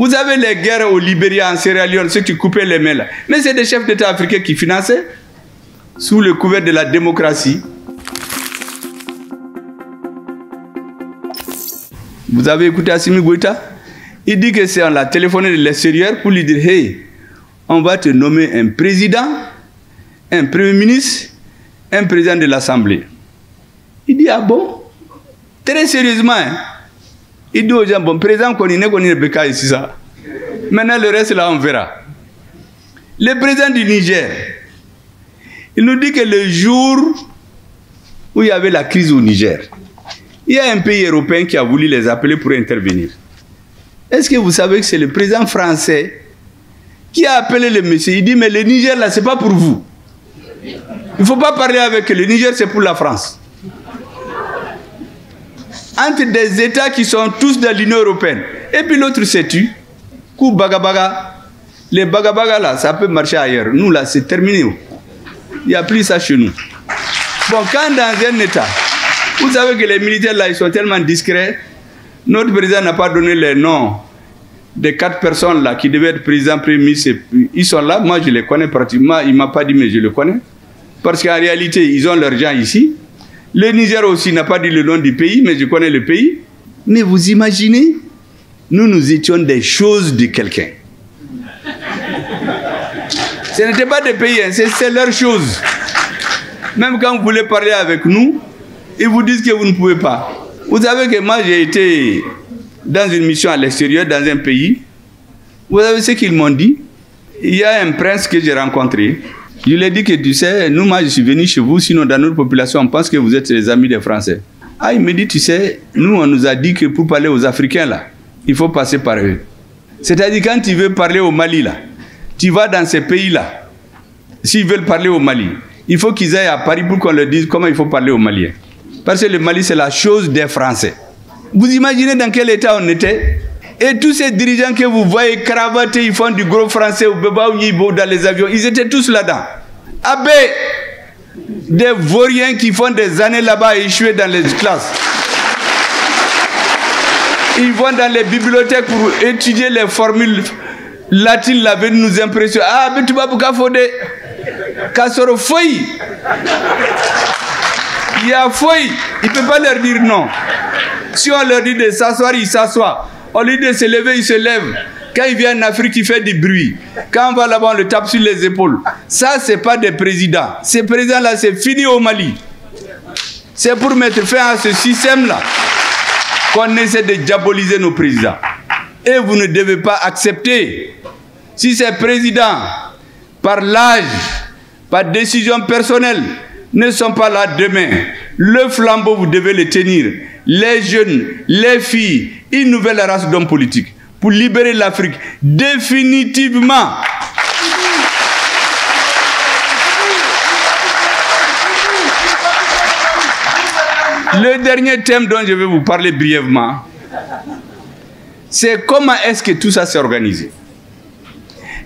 Vous avez les guerres au Libéria, en Sierra Leone, ceux qui coupaient les mains là. Mais c'est des chefs d'État africains qui finançaient, sous le couvert de la démocratie. Vous avez écouté Assimi Goïta? Il dit que c'est on l'a téléphoné de l'extérieur pour lui dire Hey, on va te nommer un président, un premier ministre, un président de l'Assemblée. Il dit Ah bon? Très sérieusement. Hein? Il dit aux gens Bon, président, qu'on est, qu'on est ici ça. Maintenant, le reste là, on verra. Le président du Niger, il nous dit que le jour où il y avait la crise au Niger, il y a un pays européen qui a voulu les appeler pour intervenir. Est-ce que vous savez que c'est le président français qui a appelé le monsieur? Il dit, mais le Niger, là, ce pas pour vous. Il ne faut pas parler avec le Niger, c'est pour la France. Entre des États qui sont tous de l'Union européenne. Et puis l'autre s'est tu. Coup bagabaga. Les bagabaga, là, ça peut marcher ailleurs. Nous, là, c'est terminé. Il n'y a plus ça chez nous. Bon, quand dans un État, vous savez que les militaires là, ils sont tellement discrets. Notre président n'a pas donné les noms des quatre personnes là qui devaient être président, premier. Ils sont là, moi je les connais pratiquement. Il ne m'a pas dit, mais je les connais. Parce qu'en réalité, ils ont leurs gens ici. Le Niger aussi n'a pas dit le nom du pays, mais je connais le pays. Mais vous imaginez, nous, nous étions des choses de quelqu'un. Ce n'était pas des pays, hein, c'est leurs choses. Même quand vous voulez parler avec nous, ils vous disent que vous ne pouvez pas. Vous savez que moi, j'ai été dans une mission à l'extérieur, dans un pays. Vous savez ce qu'ils m'ont dit? Il y a un prince que j'ai rencontré. Je lui ai dit que tu sais, nous, moi, je suis venu chez vous, sinon dans notre population, on pense que vous êtes les amis des Français. Ah, il me dit, tu sais, nous, on nous a dit que pour parler aux Africains, là, il faut passer par eux. C'est-à-dire, quand tu veux parler au Mali, là, tu vas dans ces pays-là. S'ils veulent parler au Mali, il faut qu'ils aillent à Paris pour qu'on leur dise comment il faut parler aux Maliens. Parce que le Mali, c'est la chose des Français. Vous imaginez dans quel état on était? Et tous ces dirigeants que vous voyez cravatés, ils font du gros français au Beba ou dans les avions, ils étaient tous là-dedans. Abbé, des vauriens qui font des années là-bas et échouer dans les classes. Ils vont dans les bibliothèques pour étudier les formules latines là, nous impressionner. Ah, mais tu vas pour Fodé. Kassoro feuille. Il y a feuille. Il ne peut pas leur dire non. Si on leur dit de s'asseoir, ils s'assoient. On lui dit de se lever, ils se lèvent. Quand il vient en Afrique, il fait du bruit. Quand on va là-bas, on le tape sur les épaules. Ça, ce n'est pas des présidents. Ces présidents-là, c'est fini au Mali. C'est pour mettre fin à ce système-là qu'on essaie de diaboliser nos présidents. Et vous ne devez pas accepter. Si ces présidents, par l'âge, par décision personnelle, ne sont pas là demain. Le flambeau, vous devez le tenir. Les jeunes, les filles, une nouvelle race d'hommes politiques pour libérer l'Afrique définitivement. Le dernier thème dont je vais vous parler brièvement, c'est comment est-ce que tout ça s'est organisé.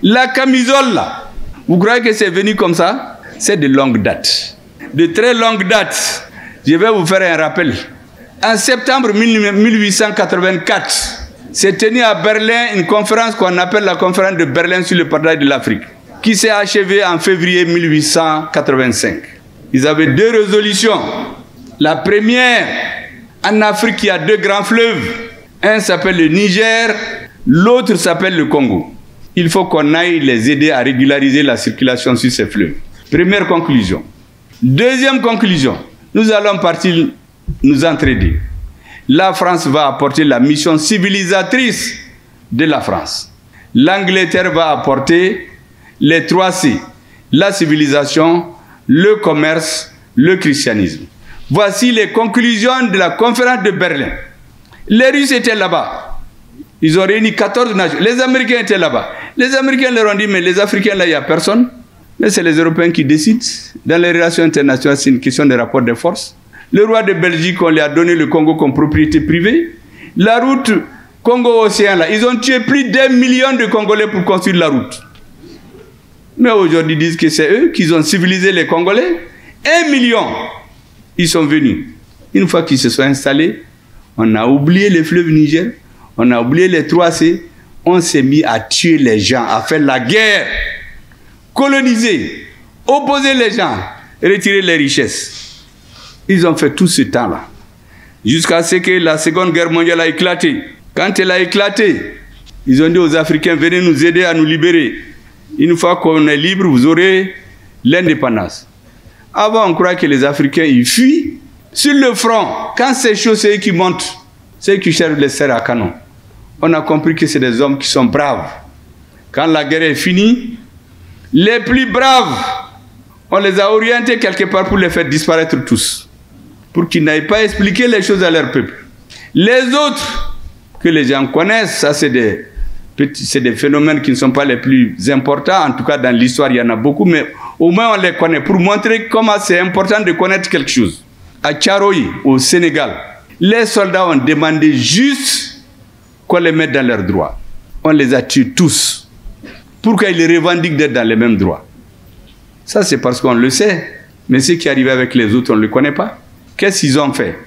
La camisole, vous croyez que c'est venu comme ça? C'est de longue date de très longue date. Je vais vous faire un rappel. En septembre 1884, s'est tenue à Berlin une conférence qu'on appelle la conférence de Berlin sur le partage de l'Afrique, qui s'est achevée en février 1885. Ils avaient deux résolutions. La première, en Afrique, il y a deux grands fleuves. Un s'appelle le Niger, l'autre s'appelle le Congo. Il faut qu'on aille les aider à régulariser la circulation sur ces fleuves. Première conclusion. Deuxième conclusion, nous allons partir nous entraider. La France va apporter la mission civilisatrice de la France. L'Angleterre va apporter les trois C, la civilisation, le commerce, le christianisme. Voici les conclusions de la conférence de Berlin. Les Russes étaient là-bas. Ils ont réuni 14 nations. Les Américains étaient là-bas. Les Américains leur ont dit, mais les Africains, là, il n'y a personne. Mais c'est les Européens qui décident. Dans les relations internationales, c'est une question de rapport de force. Le roi de Belgique, on lui a donné le Congo comme propriété privée. La route Congo-Océan, là, ils ont tué plus d'un million de Congolais pour construire la route. Mais aujourd'hui, ils disent que c'est eux qui ont civilisé les Congolais. Un million, ils sont venus. Une fois qu'ils se sont installés, on a oublié les fleuves Niger, on a oublié les 3C, on s'est mis à tuer les gens, à faire la guerre, coloniser, opposer les gens, retirer les richesses. Ils ont fait tout ce temps-là. Jusqu'à ce que la Seconde Guerre mondiale a éclaté. Quand elle a éclaté, ils ont dit aux Africains, venez nous aider à nous libérer. Une fois qu'on est libre, vous aurez l'indépendance. Avant, on croit que les Africains, ils fuient. Sur le front, quand c'est chaud, c'est eux qui montent. C'est eux qui cherchent les serres à canon. On a compris que c'est des hommes qui sont braves. Quand la guerre est finie, les plus braves, on les a orientés quelque part pour les faire disparaître tous. Pour qu'ils n'aillent pas expliquer les choses à leur peuple. Les autres, que les gens connaissent, ça c'est des des phénomènes qui ne sont pas les plus importants. En tout cas, dans l'histoire, il y en a beaucoup, mais au moins on les connaît pour montrer comment c'est important de connaître quelque chose. À Tcharoï, au Sénégal, les soldats ont demandé juste qu'on les mette dans leurs droits. On les a tués tous. Pourquoi ils revendiquent d'être dans les mêmes droits? Ça, c'est parce qu'on le sait. Mais ce qui arrive avec les autres, on ne le connaît pas. Qu'est-ce qu'ils ont fait?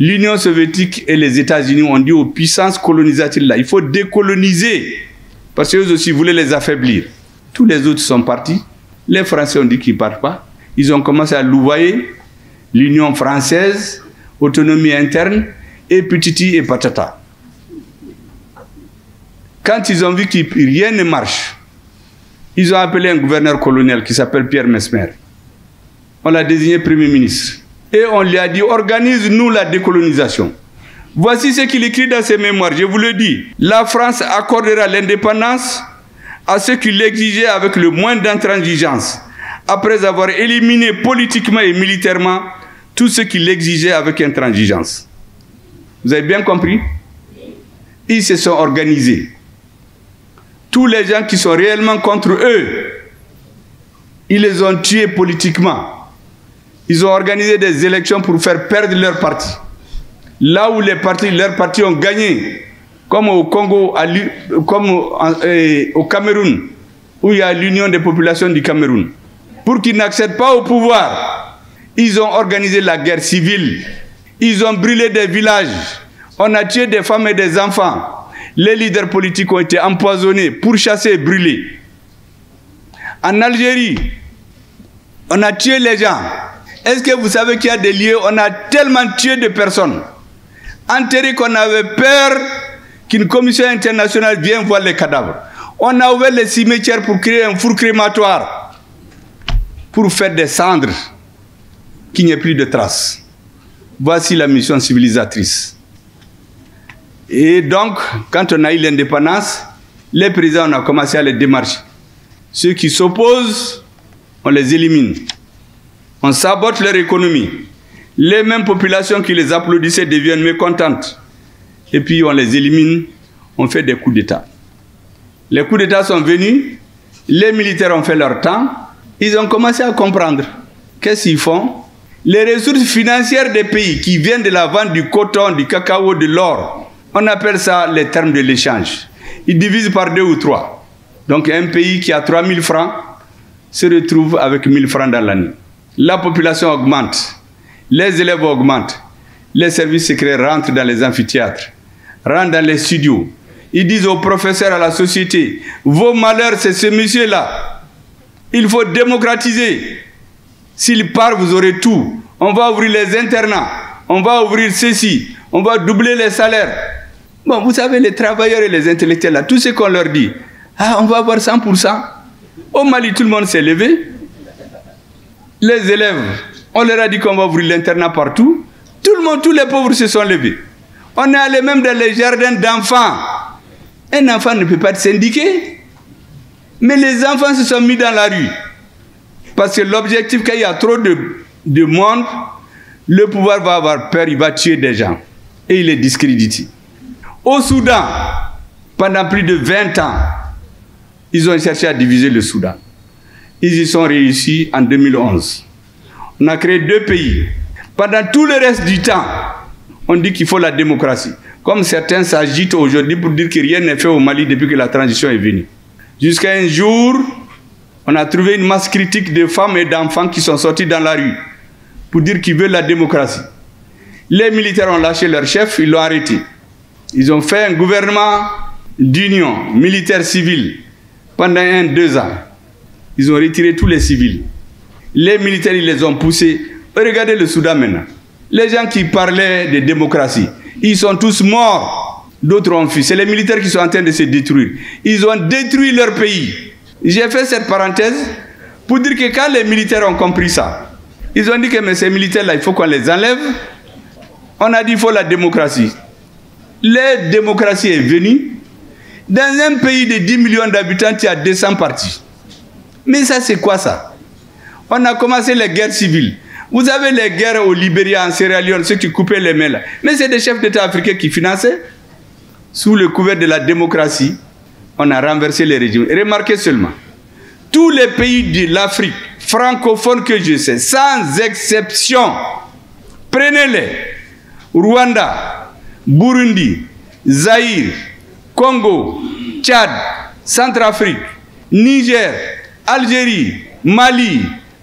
L'Union soviétique et les États-Unis ont dit aux puissances colonisatrices là, il faut décoloniser. Parce qu'eux aussi voulaient les affaiblir. Tous les autres sont partis. Les Français ont dit qu'ils ne partent pas. Ils ont commencé à louvoyer l'Union française, autonomie interne, et petiti et patata. Quand ils ont vu que rien ne marche, ils ont appelé un gouverneur colonial qui s'appelle Pierre Mesmer. On l'a désigné Premier ministre et on lui a dit organise-nous la décolonisation. Voici ce qu'il écrit dans ses mémoires, je vous le dis. La France accordera l'indépendance à ceux qui l'exigeaient avec le moins d'intransigeance, après avoir éliminé politiquement et militairement tous ceux qui l'exigeaient avec intransigeance. Vous avez bien compris? Ils se sont organisés. Tous les gens qui sont réellement contre eux, ils les ont tués politiquement ils ont organisé des élections pour faire perdre leur parti. Là où les partis, leurs partis ont gagné, comme au Congo, comme au Cameroun, où il y a l'Union des populations du Cameroun, pour qu'ils n'accèdent pas au pouvoir, ils ont organisé la guerre civile. Ils ont brûlé des villages. On a tué des femmes et des enfants. Les leaders politiques ont été empoisonnés, pourchassés et brûlés. En Algérie, on a tué les gens. Est-ce que vous savez qu'il y a des lieux où on a tellement tué de personnes, enterré qu'on avait peur qu'une commission internationale vienne voir les cadavres. On a ouvert les cimetières pour créer un four crématoire, pour faire des cendres, qu'il n'y ait plus de traces. Voici la mission civilisatrice. Et donc, quand on a eu l'indépendance, les présidents ont commencé à les démarcher. Ceux qui s'opposent, on les élimine. On sabote leur économie. Les mêmes populations qui les applaudissaient deviennent mécontentes. Et puis on les élimine, on fait des coups d'État. Les coups d'État sont venus, les militaires ont fait leur temps, ils ont commencé à comprendre. Qu'est-ce qu'ils font? Les ressources financières des pays qui viennent de la vente du coton, du cacao, de l'or, on appelle ça les termes de l'échange. Ils divisent par deux ou trois. Donc un pays qui a 3000 francs se retrouve avec 1000 francs dans l'année la population augmente, les élèves augmentent, les services secrets rentrent dans les amphithéâtres, rentrent dans les studios. Ils disent aux professeurs, à la société, vos malheurs, c'est ce monsieur-là. Il faut démocratiser. S'il part, vous aurez tout. On va ouvrir les internats, on va ouvrir ceci, on va doubler les salaires. Bon, vous savez, les travailleurs et les intellectuels, tout ce qu'on leur dit, ah, on va avoir 100%. Au Mali, tout le monde s'est levé les élèves, on leur a dit qu'on va ouvrir l'internat partout. Tout le monde, tous les pauvres se sont levés. On est allé même dans les jardins d'enfants. Un enfant ne peut pas être syndiqué. Mais les enfants se sont mis dans la rue. Parce que l'objectif, qu'il y a trop de, de monde, le pouvoir va avoir peur, il va tuer des gens. Et il est discrédité. Au Soudan, pendant plus de 20 ans, ils ont cherché à diviser le Soudan. Ils y sont réussis en 2011. On a créé deux pays. Pendant tout le reste du temps, on dit qu'il faut la démocratie. Comme certains s'agitent aujourd'hui pour dire que rien n'est fait au Mali depuis que la transition est venue. Jusqu'à un jour, on a trouvé une masse critique de femmes et d'enfants qui sont sortis dans la rue pour dire qu'ils veulent la démocratie. Les militaires ont lâché leur chef, ils l'ont arrêté. Ils ont fait un gouvernement d'union militaire civile pendant un, deux ans. Ils ont retiré tous les civils. Les militaires, ils les ont poussés. Regardez le Soudan maintenant. Les gens qui parlaient de démocratie, ils sont tous morts. D'autres ont fui. C'est les militaires qui sont en train de se détruire. Ils ont détruit leur pays. J'ai fait cette parenthèse pour dire que quand les militaires ont compris ça, ils ont dit que mais ces militaires-là, il faut qu'on les enlève. On a dit qu'il faut la démocratie. La démocratie est venue. Dans un pays de 10 millions d'habitants, il y a 200 partis. Mais ça, c'est quoi ça? On a commencé les guerres civiles. Vous avez les guerres au Libéria, en Sierra Leone, ceux qui coupaient les mains là. Mais c'est des chefs d'État africains qui finançaient. Sous le couvert de la démocratie, on a renversé les régimes. Remarquez seulement, tous les pays de l'Afrique francophones que je sais, sans exception, prenez-les. Rwanda, Burundi, Zaïre, Congo, Tchad, Centrafrique, Niger, Algérie, Mali,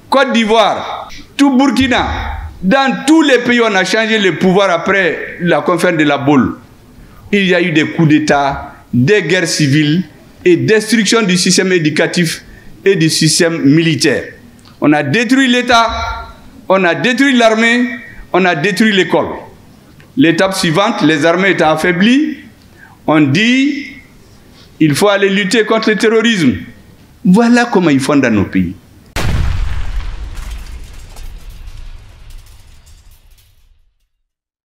Côte d'Ivoire, tout Burkina. Dans tous les pays, on a changé le pouvoir après la conférence de la Boule. Il y a eu des coups d'État, des guerres civiles et destruction du système éducatif et du système militaire. On a détruit l'État, on a détruit l'armée, on a détruit l'école. L'étape suivante, les armées étant affaiblies, on dit il faut aller lutter contre le terrorisme. Voilà comment ils font dans nos pays.